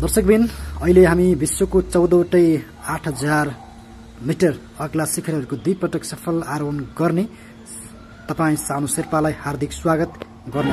दर्शकबिन अहिले हामी विश्वको चौधवटै आठ हजार मिटर अग्ला शिखरहरूको दुईपटक सफल आरोहण गर्ने तपाईँ सानु शेर्पालाई हार्दिक स्वागत गर्नु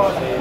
Oh, yeah.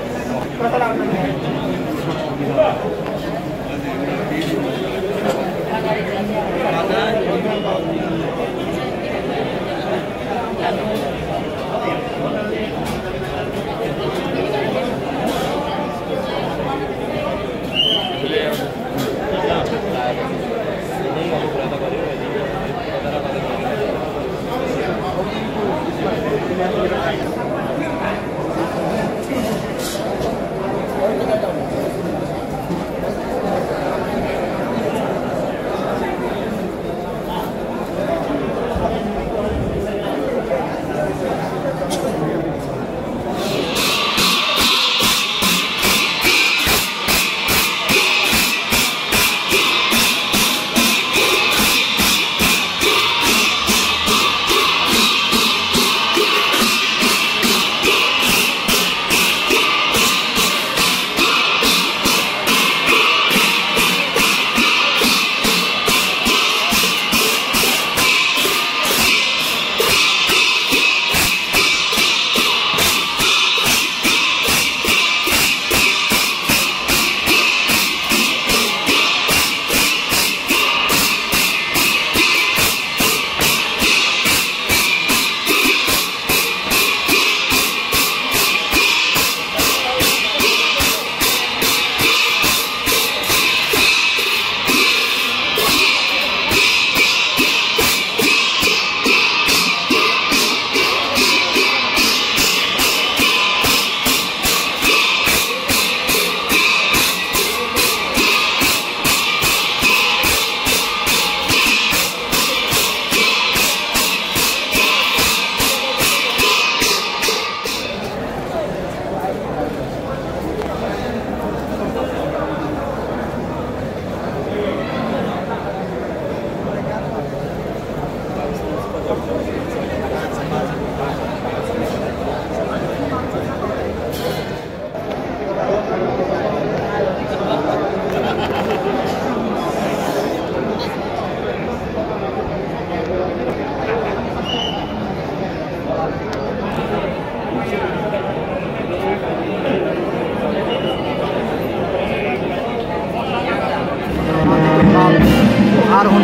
আর হন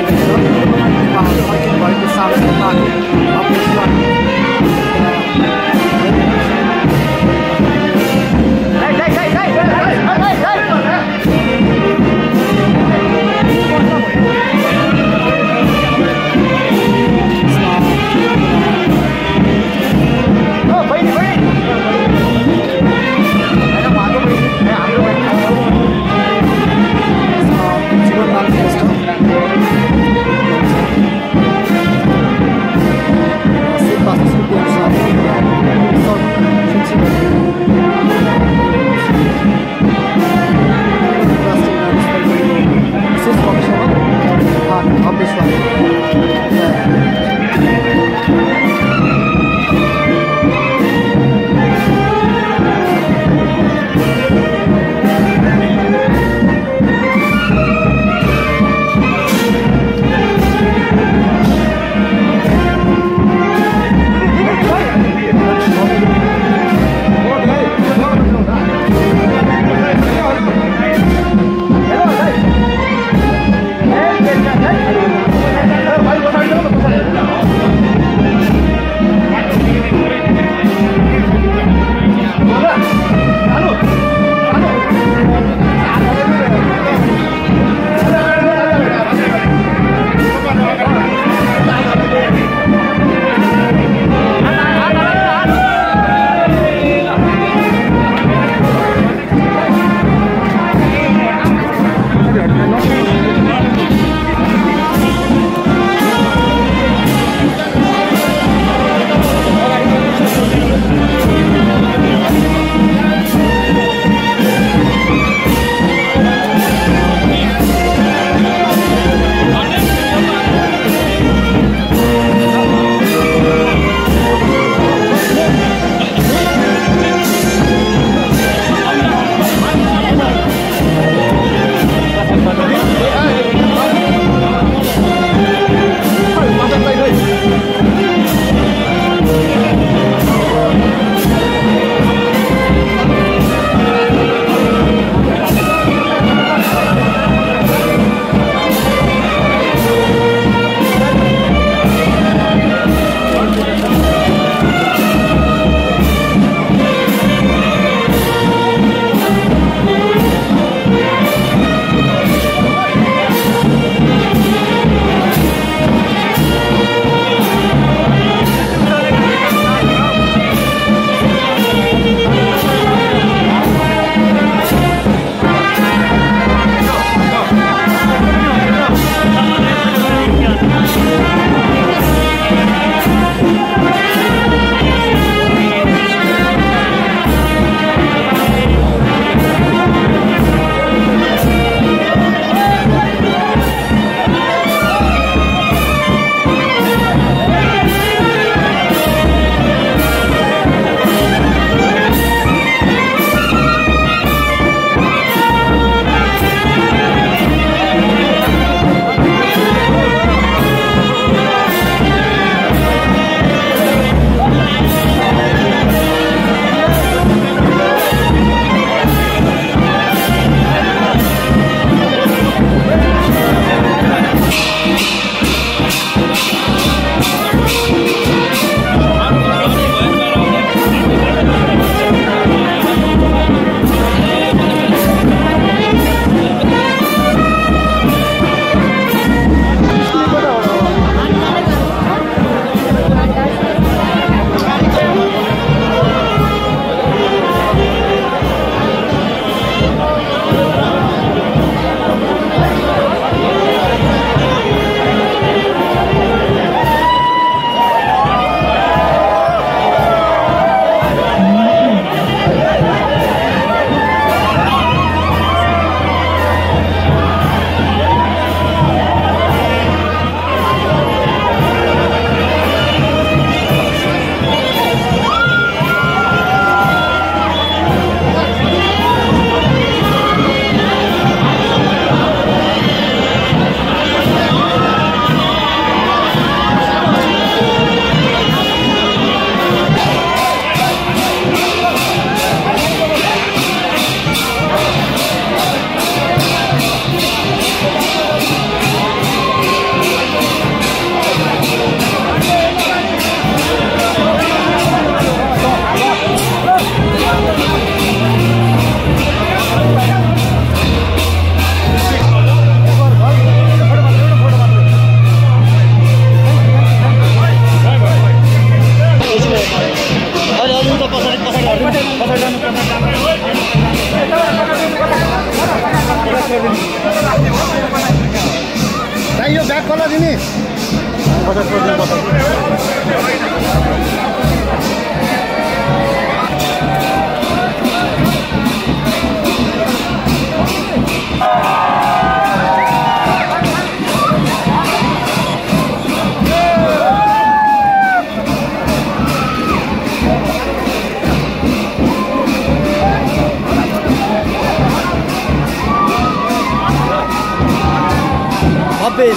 Marcos, vai do Sapo Marcos. Gracias.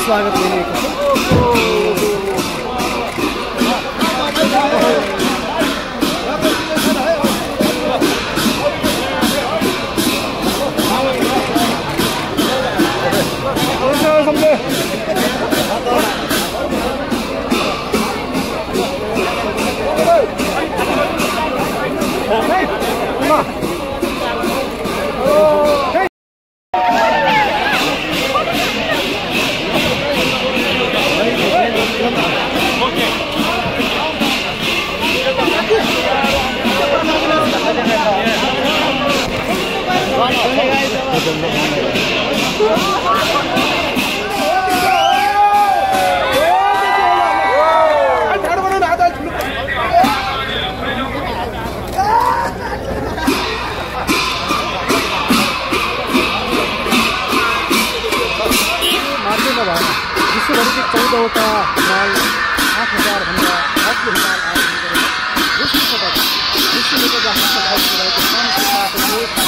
Auslage drin चौथा माल आठ हजार भन्दा अर्को माल आयोजना गरेर दोस्रो पटक विश्वको हस्तक्षेप भएको शुभारम्भ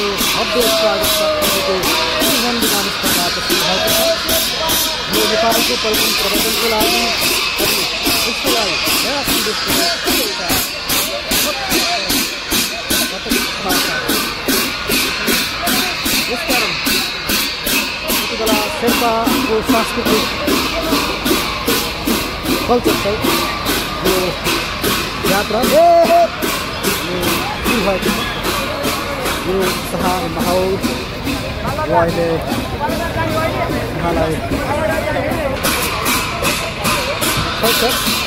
यो भव्य स्वागत विमानस्थलबाट सुरु भएको छ यो नेपालको पर्यटन प्रबन्धनको लागि अनि विश्वलाई नयाँ सन्देश एउटा यस कारण यति बेला शेर्पा नेपालको सांस्कृतिक कल्चर छ यो यात्रा यो सहर माहौल र अहिले